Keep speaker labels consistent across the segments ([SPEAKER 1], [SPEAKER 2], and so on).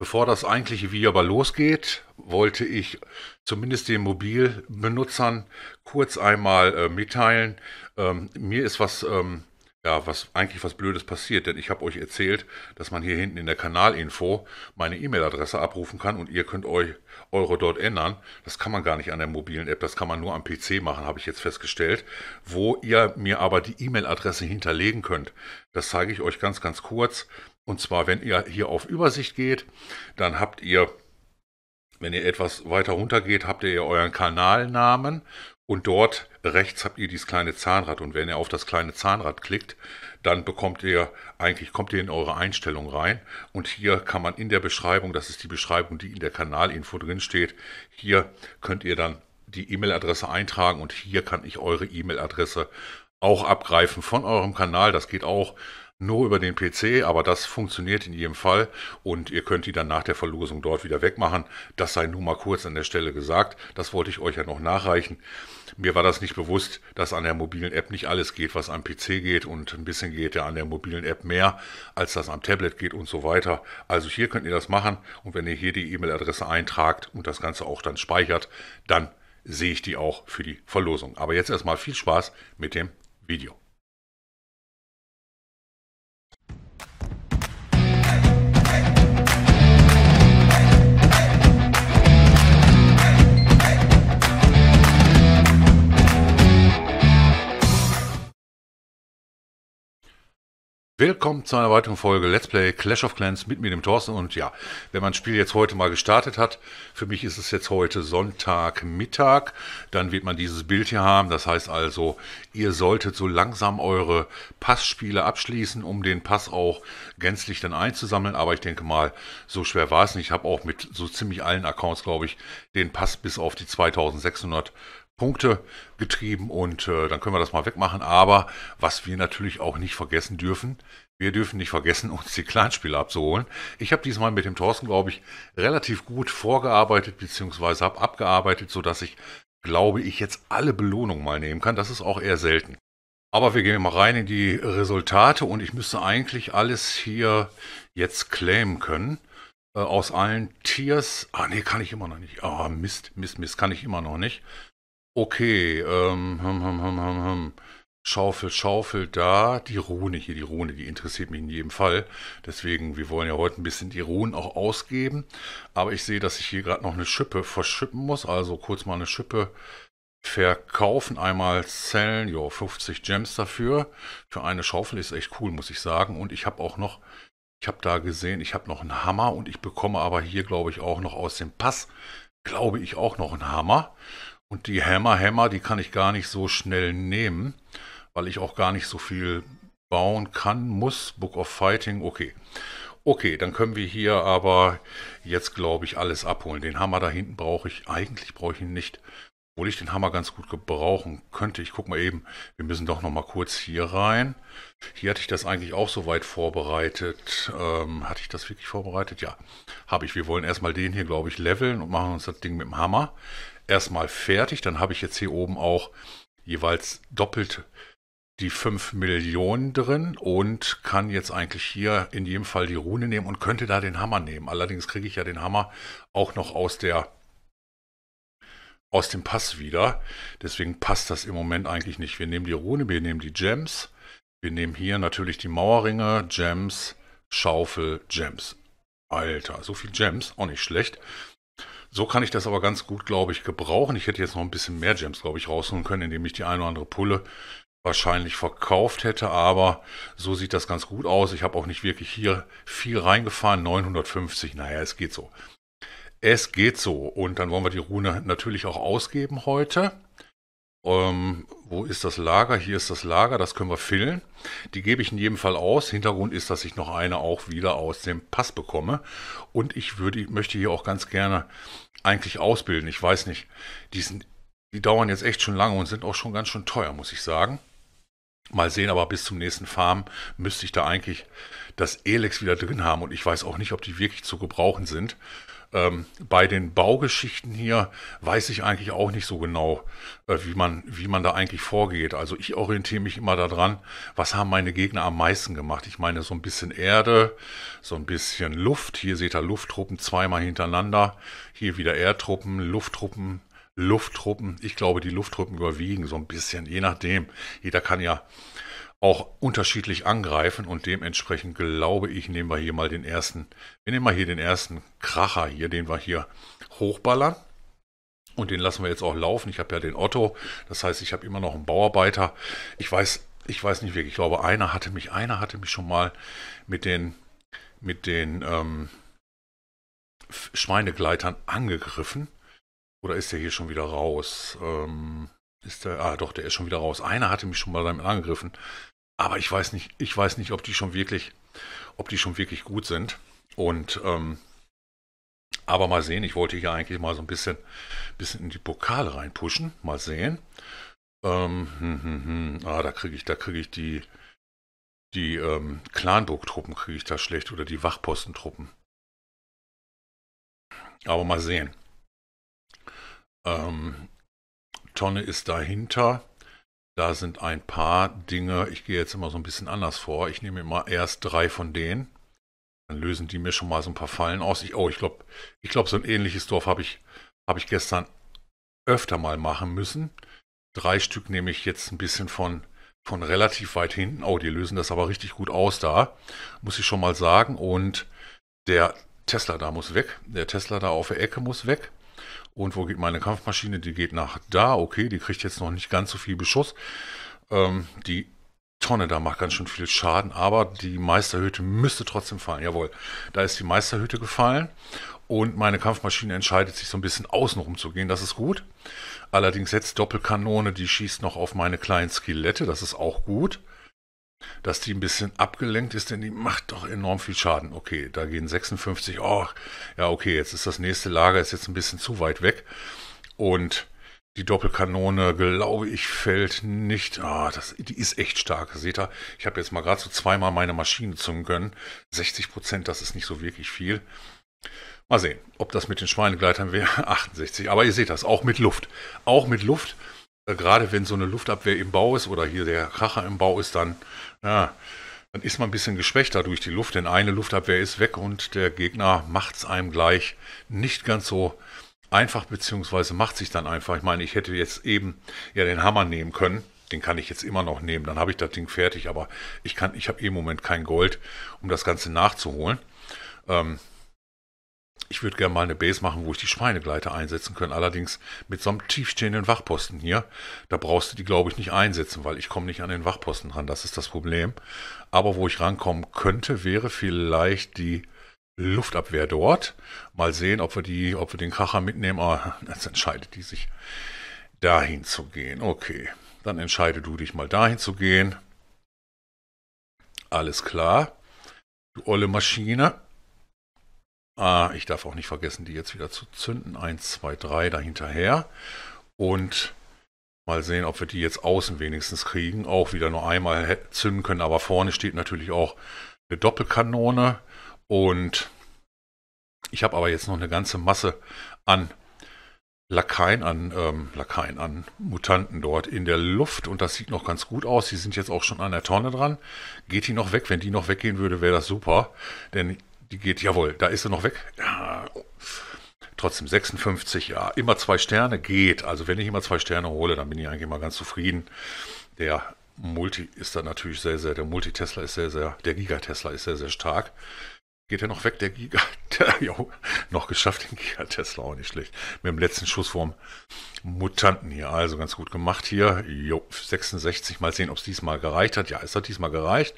[SPEAKER 1] Bevor das eigentliche Video aber losgeht, wollte ich zumindest den Mobilbenutzern kurz einmal äh, mitteilen. Ähm, mir ist was, ähm, ja, was eigentlich was Blödes passiert, denn ich habe euch erzählt, dass man hier hinten in der Kanalinfo meine E-Mail-Adresse abrufen kann und ihr könnt euch eure dort ändern. Das kann man gar nicht an der mobilen App, das kann man nur am PC machen, habe ich jetzt festgestellt. Wo ihr mir aber die E-Mail-Adresse hinterlegen könnt, das zeige ich euch ganz, ganz kurz. Und zwar, wenn ihr hier auf Übersicht geht, dann habt ihr, wenn ihr etwas weiter runter geht, habt ihr euren Kanalnamen und dort rechts habt ihr dieses kleine Zahnrad. Und wenn ihr auf das kleine Zahnrad klickt, dann bekommt ihr, eigentlich kommt ihr in eure Einstellung rein. Und hier kann man in der Beschreibung, das ist die Beschreibung, die in der Kanalinfo drin steht, hier könnt ihr dann die E-Mail-Adresse eintragen und hier kann ich eure E-Mail-Adresse auch abgreifen von eurem Kanal. Das geht auch nur über den PC, aber das funktioniert in jedem Fall und ihr könnt die dann nach der Verlosung dort wieder wegmachen. Das sei nun mal kurz an der Stelle gesagt. Das wollte ich euch ja noch nachreichen. Mir war das nicht bewusst, dass an der mobilen App nicht alles geht, was am PC geht und ein bisschen geht ja an der mobilen App mehr, als das am Tablet geht und so weiter. Also hier könnt ihr das machen und wenn ihr hier die E-Mail-Adresse eintragt und das Ganze auch dann speichert, dann sehe ich die auch für die Verlosung. Aber jetzt erstmal viel Spaß mit dem Video. Willkommen zu einer weiteren Folge Let's Play Clash of Clans mit mir, dem Thorsten. Und ja, wenn man das Spiel jetzt heute mal gestartet hat, für mich ist es jetzt heute Sonntagmittag, dann wird man dieses Bild hier haben. Das heißt also, ihr solltet so langsam eure Passspiele abschließen, um den Pass auch gänzlich dann einzusammeln. Aber ich denke mal, so schwer war es nicht. Ich habe auch mit so ziemlich allen Accounts, glaube ich, den Pass bis auf die 2600 Punkte getrieben und äh, dann können wir das mal wegmachen. Aber was wir natürlich auch nicht vergessen dürfen, wir dürfen nicht vergessen, uns die Kleinspiele abzuholen. Ich habe diesmal mit dem Thorsten, glaube ich, relativ gut vorgearbeitet bzw. habe abgearbeitet, sodass ich, glaube ich, jetzt alle Belohnungen mal nehmen kann. Das ist auch eher selten. Aber wir gehen mal rein in die Resultate und ich müsste eigentlich alles hier jetzt claimen können. Äh, aus allen Tiers. Ah, nee, kann ich immer noch nicht. Ah, Mist, Mist, Mist, kann ich immer noch nicht. Okay, ähm, hm, hm, hm, hm, hm. Schaufel, Schaufel da. Die Rune hier, die Rune, die interessiert mich in jedem Fall. Deswegen, wir wollen ja heute ein bisschen die Runen auch ausgeben. Aber ich sehe, dass ich hier gerade noch eine Schippe verschippen muss. Also kurz mal eine Schippe verkaufen. Einmal Zellen, ja, 50 Gems dafür. Für eine Schaufel ist echt cool, muss ich sagen. Und ich habe auch noch, ich habe da gesehen, ich habe noch einen Hammer. Und ich bekomme aber hier, glaube ich, auch noch aus dem Pass, glaube ich, auch noch einen Hammer. Und die Hammer Hammer, die kann ich gar nicht so schnell nehmen, weil ich auch gar nicht so viel bauen kann, muss. Book of Fighting, okay. Okay, dann können wir hier aber jetzt, glaube ich, alles abholen. Den Hammer da hinten brauche ich, eigentlich brauche ich ihn nicht. Obwohl ich den Hammer ganz gut gebrauchen könnte. Ich gucke mal eben, wir müssen doch noch mal kurz hier rein. Hier hatte ich das eigentlich auch soweit vorbereitet. Ähm, hatte ich das wirklich vorbereitet? Ja, habe ich. Wir wollen erstmal den hier, glaube ich, leveln und machen uns das Ding mit dem Hammer erstmal fertig. Dann habe ich jetzt hier oben auch jeweils doppelt die 5 Millionen drin und kann jetzt eigentlich hier in jedem Fall die Rune nehmen und könnte da den Hammer nehmen. Allerdings kriege ich ja den Hammer auch noch aus der aus dem Pass wieder. Deswegen passt das im Moment eigentlich nicht. Wir nehmen die Rune, wir nehmen die Gems. Wir nehmen hier natürlich die Mauerringe, Gems, Schaufel, Gems. Alter, so viel Gems, auch nicht schlecht. So kann ich das aber ganz gut, glaube ich, gebrauchen. Ich hätte jetzt noch ein bisschen mehr Gems, glaube ich, rausholen können, indem ich die eine oder andere Pulle wahrscheinlich verkauft hätte, aber so sieht das ganz gut aus. Ich habe auch nicht wirklich hier viel reingefahren, 950, naja, es geht so. Es geht so und dann wollen wir die Rune natürlich auch ausgeben heute. Ähm, wo ist das Lager? Hier ist das Lager, das können wir füllen. Die gebe ich in jedem Fall aus. Hintergrund ist, dass ich noch eine auch wieder aus dem Pass bekomme. Und ich würde, möchte hier auch ganz gerne eigentlich ausbilden. Ich weiß nicht, die, sind, die dauern jetzt echt schon lange und sind auch schon ganz schön teuer, muss ich sagen. Mal sehen, aber bis zum nächsten Farm müsste ich da eigentlich das Elex wieder drin haben und ich weiß auch nicht, ob die wirklich zu gebrauchen sind. Ähm, bei den Baugeschichten hier weiß ich eigentlich auch nicht so genau, äh, wie, man, wie man da eigentlich vorgeht. Also ich orientiere mich immer daran, was haben meine Gegner am meisten gemacht. Ich meine so ein bisschen Erde, so ein bisschen Luft. Hier seht ihr Lufttruppen zweimal hintereinander. Hier wieder Erdtruppen, Lufttruppen, Lufttruppen. Ich glaube, die Lufttruppen überwiegen so ein bisschen, je nachdem. Jeder kann ja auch unterschiedlich angreifen und dementsprechend glaube ich, nehmen wir hier mal den ersten, wir nehmen mal hier den ersten Kracher hier, den wir hier hochballern. Und den lassen wir jetzt auch laufen. Ich habe ja den Otto, das heißt, ich habe immer noch einen Bauarbeiter. Ich weiß, ich weiß nicht wirklich, ich glaube, einer hatte mich, einer hatte mich schon mal mit den, mit den ähm, Schweinegleitern angegriffen. Oder ist der hier schon wieder raus? Ähm, ist der, ah doch, der ist schon wieder raus. Einer hatte mich schon mal damit angegriffen. Aber ich weiß nicht, ich weiß nicht, ob die schon wirklich, ob die schon wirklich gut sind. Und ähm, aber mal sehen, ich wollte hier eigentlich mal so ein bisschen, bisschen in die Pokale reinpushen. Mal sehen. Ähm, hm, hm, hm. Ah, da kriege ich, da kriege ich die, die ähm, Clanburg-Truppen kriege ich da schlecht oder die Wachpostentruppen. Aber mal sehen. Ähm, Tonne ist dahinter. Da sind ein paar Dinge, ich gehe jetzt immer so ein bisschen anders vor. Ich nehme immer erst drei von denen. Dann lösen die mir schon mal so ein paar Fallen aus. Ich, oh, ich glaube, ich glaube, so ein ähnliches Dorf habe ich, hab ich gestern öfter mal machen müssen. Drei Stück nehme ich jetzt ein bisschen von, von relativ weit hinten. Oh, die lösen das aber richtig gut aus da. Muss ich schon mal sagen. Und der Tesla da muss weg. Der Tesla da auf der Ecke muss weg. Und wo geht meine Kampfmaschine? Die geht nach da. Okay, die kriegt jetzt noch nicht ganz so viel Beschuss. Ähm, die Tonne da macht ganz schön viel Schaden, aber die Meisterhütte müsste trotzdem fallen. Jawohl, da ist die Meisterhütte gefallen und meine Kampfmaschine entscheidet sich so ein bisschen außenrum zu gehen. Das ist gut. Allerdings jetzt Doppelkanone, die schießt noch auf meine kleinen Skelette. Das ist auch gut dass die ein bisschen abgelenkt ist, denn die macht doch enorm viel Schaden. Okay, da gehen 56. Oh, ja, okay, jetzt ist das nächste Lager ist jetzt ein bisschen zu weit weg. Und die Doppelkanone, glaube ich, fällt nicht. Ah, das, die ist echt stark. Seht ihr, ich habe jetzt mal gerade so zweimal meine Maschine zünden können. 60 Prozent, das ist nicht so wirklich viel. Mal sehen, ob das mit den Schweinegleitern wäre. 68. Aber ihr seht das, auch mit Luft. Auch mit Luft. Äh, gerade wenn so eine Luftabwehr im Bau ist oder hier der Kracher im Bau ist, dann ja, dann ist man ein bisschen geschwächter durch die Luft, denn eine Luftabwehr ist weg und der Gegner macht es einem gleich nicht ganz so einfach, beziehungsweise macht sich dann einfach. Ich meine, ich hätte jetzt eben ja den Hammer nehmen können. Den kann ich jetzt immer noch nehmen, dann habe ich das Ding fertig, aber ich kann, ich habe im Moment kein Gold, um das Ganze nachzuholen. Ähm, ich würde gerne mal eine Base machen, wo ich die Schweinegleiter einsetzen kann. Allerdings mit so einem tiefstehenden Wachposten hier. Da brauchst du die, glaube ich, nicht einsetzen, weil ich komme nicht an den Wachposten ran. Das ist das Problem. Aber wo ich rankommen könnte, wäre vielleicht die Luftabwehr dort. Mal sehen, ob wir die, ob wir den Kracher mitnehmen. Aber jetzt entscheidet die sich, dahin zu gehen. Okay. Dann entscheide du dich mal dahin zu gehen. Alles klar. Du olle Maschine. Ah, ich darf auch nicht vergessen, die jetzt wieder zu zünden. Eins, zwei, drei dahinterher. Und mal sehen, ob wir die jetzt außen wenigstens kriegen. Auch wieder nur einmal zünden können. Aber vorne steht natürlich auch eine Doppelkanone. Und ich habe aber jetzt noch eine ganze Masse an Lakaien, an ähm, Lakaien, an Mutanten dort in der Luft. Und das sieht noch ganz gut aus. Die sind jetzt auch schon an der Tonne dran. Geht die noch weg? Wenn die noch weggehen würde, wäre das super. Denn die geht, jawohl, da ist sie noch weg. Ja, trotzdem 56, ja, immer zwei Sterne geht. Also wenn ich immer zwei Sterne hole, dann bin ich eigentlich mal ganz zufrieden. Der Multi ist dann natürlich sehr, sehr, der Multi-Tesla ist sehr, sehr, der Giga-Tesla ist sehr, sehr stark. Geht er noch weg, der Giga? Jo, noch geschafft, den Giga-Tesla auch nicht schlecht. Mit dem letzten Schuss vom Mutanten hier. Also ganz gut gemacht hier. Jo, 66. Mal sehen, ob es diesmal gereicht hat. Ja, es hat diesmal gereicht.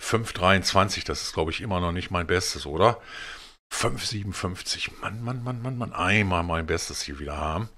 [SPEAKER 1] 5,23, das ist, glaube ich, immer noch nicht mein Bestes, oder? 5,57. Mann, Mann, Mann, Mann, Mann. Einmal mein Bestes hier wieder haben.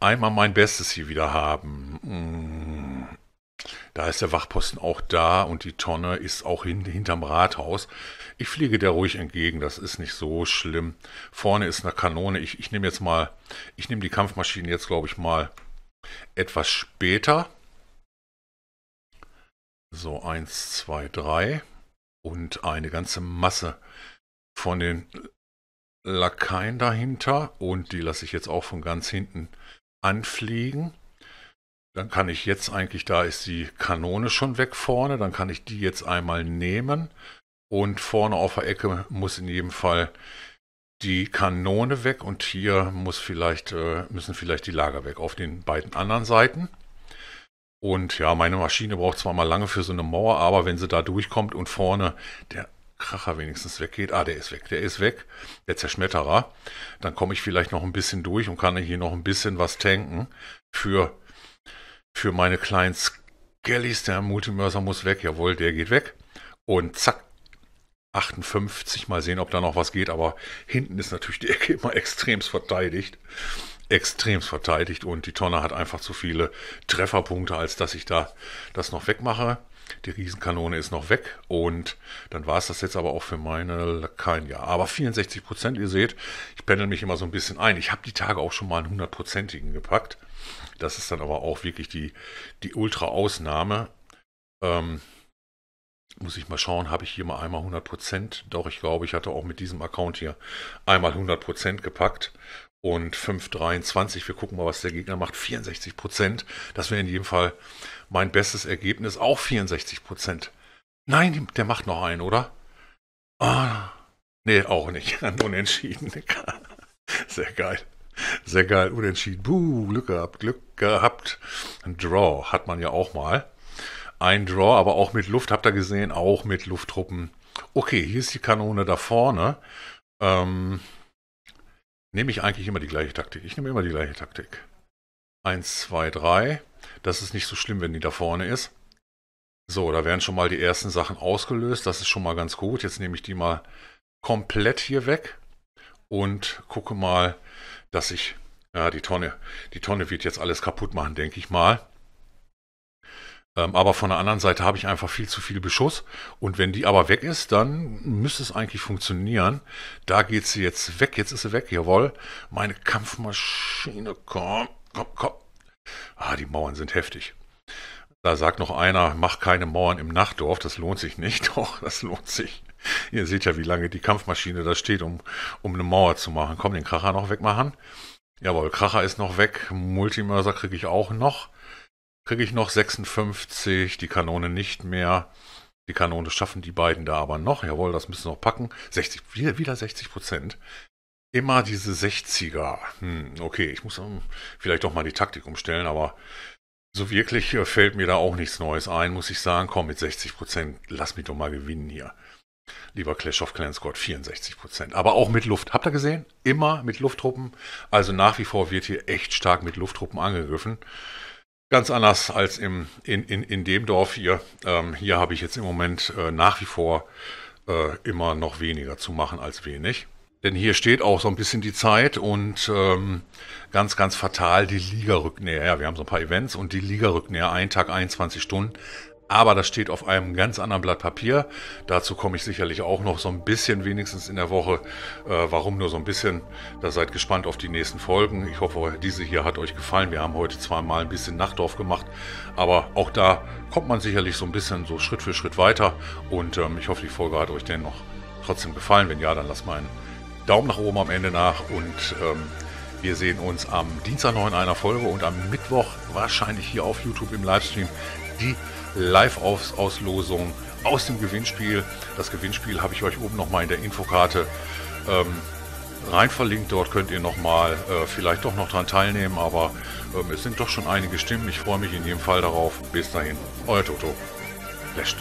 [SPEAKER 1] Einmal mein Bestes hier wieder haben. Hm. Da ist der Wachposten auch da und die Tonne ist auch hin, hinterm Rathaus. Ich fliege der ruhig entgegen, das ist nicht so schlimm. Vorne ist eine Kanone. Ich, ich nehme jetzt mal, ich nehme die Kampfmaschine jetzt, glaube ich, mal etwas später. So, eins, zwei, drei. Und eine ganze Masse von den Lakaien dahinter und die lasse ich jetzt auch von ganz hinten anfliegen. Dann kann ich jetzt eigentlich, da ist die Kanone schon weg vorne, dann kann ich die jetzt einmal nehmen und vorne auf der Ecke muss in jedem Fall die Kanone weg und hier muss vielleicht, äh, müssen vielleicht die Lager weg auf den beiden anderen Seiten. Und ja, meine Maschine braucht zwar mal lange für so eine Mauer, aber wenn sie da durchkommt und vorne der Kracher wenigstens weggeht, ah, der ist weg, der ist weg, der Zerschmetterer, dann komme ich vielleicht noch ein bisschen durch und kann hier noch ein bisschen was tanken für, für meine kleinen Skellies. Der Multimörser muss weg, jawohl, der geht weg. Und zack, 58, mal sehen, ob da noch was geht, aber hinten ist natürlich die Ecke immer extremst verteidigt extremst verteidigt und die Tonne hat einfach zu viele Trefferpunkte, als dass ich da das noch wegmache. Die Riesenkanone ist noch weg und dann war es das jetzt aber auch für meine Lakaien. Ja, aber 64 Prozent, ihr seht, ich pendel mich immer so ein bisschen ein. Ich habe die Tage auch schon mal einen hundertprozentigen gepackt. Das ist dann aber auch wirklich die, die Ultra-Ausnahme. Ähm, muss ich mal schauen, habe ich hier mal einmal 100%? Doch, ich glaube, ich hatte auch mit diesem Account hier einmal 100% gepackt und 5,23. Wir gucken mal, was der Gegner macht. 64 Prozent. Das wäre in jedem Fall mein bestes Ergebnis. Auch 64 Prozent. Nein, der macht noch einen, oder? Ah, nee, auch nicht. Unentschieden. Sehr geil. Sehr geil. Unentschieden. Buh, Glück gehabt. Glück gehabt. Ein Draw hat man ja auch mal. Ein Draw, aber auch mit Luft. Habt ihr gesehen? Auch mit Lufttruppen. Okay, hier ist die Kanone da vorne. Ähm, nehme ich eigentlich immer die gleiche Taktik. Ich nehme immer die gleiche Taktik. 1, 2, 3. Das ist nicht so schlimm, wenn die da vorne ist. So, da werden schon mal die ersten Sachen ausgelöst. Das ist schon mal ganz gut. Jetzt nehme ich die mal komplett hier weg und gucke mal, dass ich, ja, die Tonne, die Tonne wird jetzt alles kaputt machen, denke ich mal. Ähm, aber von der anderen Seite habe ich einfach viel zu viel Beschuss. Und wenn die aber weg ist, dann müsste es eigentlich funktionieren. Da geht sie jetzt weg. Jetzt ist sie weg. Jawohl. Meine Kampfmaschine. Komm, komm, komm. Ah, die Mauern sind heftig. Da sagt noch einer, mach keine Mauern im Nachtdorf. Das lohnt sich nicht. Doch, das lohnt sich. Ihr seht ja, wie lange die Kampfmaschine da steht, um, um eine Mauer zu machen. Komm, den Kracher noch wegmachen. Jawohl, Kracher ist noch weg. Multimörser kriege ich auch noch kriege ich noch 56, die Kanone nicht mehr. Die Kanone schaffen die beiden da aber noch. Jawohl, das müssen wir noch packen. 60, wieder, wieder 60 Prozent. Immer diese 60er. Hm, okay, ich muss vielleicht doch mal die Taktik umstellen, aber so wirklich äh, fällt mir da auch nichts Neues ein, muss ich sagen. Komm, mit 60 Prozent, lass mich doch mal gewinnen hier. Lieber Clash of Clans Squad, 64 Prozent. Aber auch mit Luft. Habt ihr gesehen? Immer mit Lufttruppen. Also nach wie vor wird hier echt stark mit Lufttruppen angegriffen. Ganz anders als im, in, in, in dem Dorf hier. Ähm, hier habe ich jetzt im Moment äh, nach wie vor äh, immer noch weniger zu machen als wenig. Denn hier steht auch so ein bisschen die Zeit und ähm, ganz, ganz fatal, die Liga rückt näher. Ja, wir haben so ein paar Events und die Liga rückt näher. Ein Tag, 21 Stunden. Aber das steht auf einem ganz anderen Blatt Papier. Dazu komme ich sicherlich auch noch so ein bisschen wenigstens in der Woche. Äh, warum nur so ein bisschen? Da seid gespannt auf die nächsten Folgen. Ich hoffe, diese hier hat euch gefallen. Wir haben heute zwar mal ein bisschen Nachtdorf gemacht, aber auch da kommt man sicherlich so ein bisschen so Schritt für Schritt weiter. Und ähm, ich hoffe, die Folge hat euch dennoch trotzdem gefallen. Wenn ja, dann lasst mal einen Daumen nach oben am Ende nach und ähm, wir sehen uns am Dienstag noch in einer Folge und am Mittwoch wahrscheinlich hier auf YouTube im Livestream die Live-Auslosung aus dem Gewinnspiel. Das Gewinnspiel habe ich euch oben nochmal in der Infokarte ähm, rein verlinkt. Dort könnt ihr nochmal äh, vielleicht doch noch dran teilnehmen, aber ähm, es sind doch schon einige Stimmen. Ich freue mich in jedem Fall darauf. Bis dahin, euer Toto. Lässt.